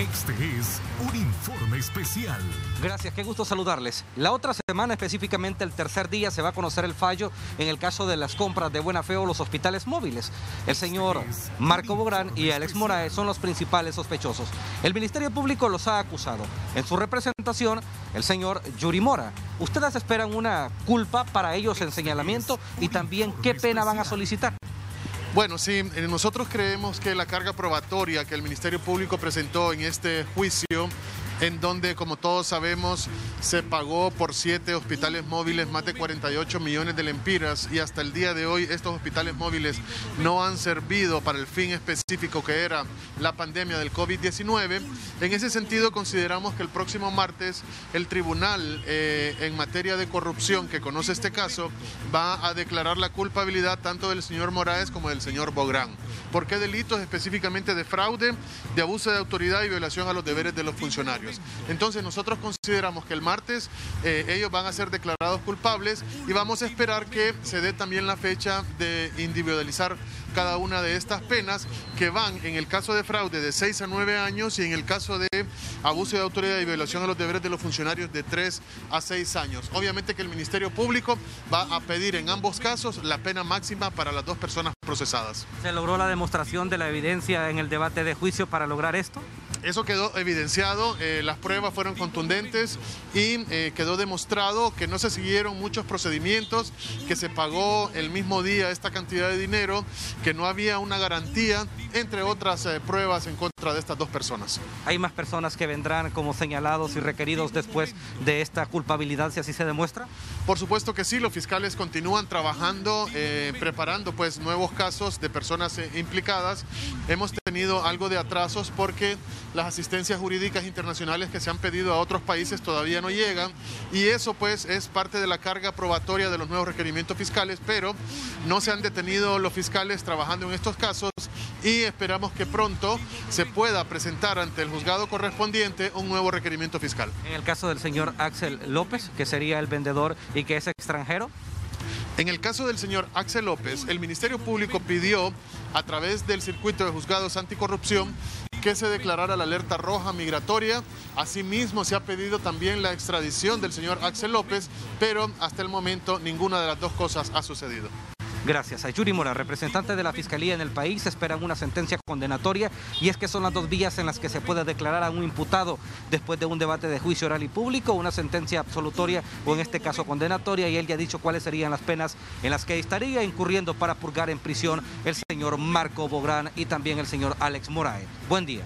Este es un informe especial. Gracias, qué gusto saludarles. La otra semana, específicamente el tercer día, se va a conocer el fallo en el caso de las compras de buena fe o los hospitales móviles. El señor Marco Bográn y Alex Moraes son los principales sospechosos. El Ministerio Público los ha acusado. En su representación, el señor Yuri Mora. ¿Ustedes esperan una culpa para ellos en señalamiento y también qué pena van a solicitar? Bueno, sí, eh, nosotros creemos que la carga probatoria que el Ministerio Público presentó en este juicio en donde, como todos sabemos, se pagó por siete hospitales móviles más de 48 millones de lempiras y hasta el día de hoy estos hospitales móviles no han servido para el fin específico que era la pandemia del COVID-19. En ese sentido, consideramos que el próximo martes el tribunal eh, en materia de corrupción que conoce este caso va a declarar la culpabilidad tanto del señor Moraes como del señor Bográn. ¿Por qué delitos específicamente de fraude, de abuso de autoridad y violación a los deberes de los funcionarios? Entonces nosotros consideramos que el martes eh, ellos van a ser declarados culpables y vamos a esperar que se dé también la fecha de individualizar cada una de estas penas que van en el caso de fraude de 6 a 9 años y en el caso de abuso de autoridad y violación a los deberes de los funcionarios de 3 a 6 años. Obviamente que el Ministerio Público va a pedir en ambos casos la pena máxima para las dos personas procesadas. ¿Se logró la demostración de la evidencia en el debate de juicio para lograr esto? Eso quedó evidenciado, eh, las pruebas fueron contundentes y eh, quedó demostrado que no se siguieron muchos procedimientos, que se pagó el mismo día esta cantidad de dinero, que no había una garantía, entre otras eh, pruebas en contra de estas dos personas. ¿Hay más personas que vendrán como señalados y requeridos después de esta culpabilidad, si así se demuestra? Por supuesto que sí, los fiscales continúan trabajando, preparando pues nuevos casos de personas implicadas. Hemos tenido algo de atrasos porque las asistencias jurídicas internacionales que se han pedido a otros países todavía no llegan y eso pues es parte de la carga probatoria de los nuevos requerimientos fiscales, pero no se han detenido los fiscales trabajando en estos casos y esperamos que pronto se pueda presentar ante el juzgado correspondiente un nuevo requerimiento fiscal. En el caso del señor Axel López, que sería el vendedor y que es extranjero. En el caso del señor Axel López, el Ministerio Público pidió a través del circuito de juzgados anticorrupción que se declarara la alerta roja migratoria. Asimismo, se ha pedido también la extradición del señor Axel López, pero hasta el momento ninguna de las dos cosas ha sucedido. Gracias. A Yuri Mora, representante de la Fiscalía en el país, esperan una sentencia condenatoria y es que son las dos vías en las que se puede declarar a un imputado después de un debate de juicio oral y público, una sentencia absolutoria o en este caso condenatoria y él ya ha dicho cuáles serían las penas en las que estaría incurriendo para purgar en prisión el señor Marco Bográn y también el señor Alex Morae. Buen día.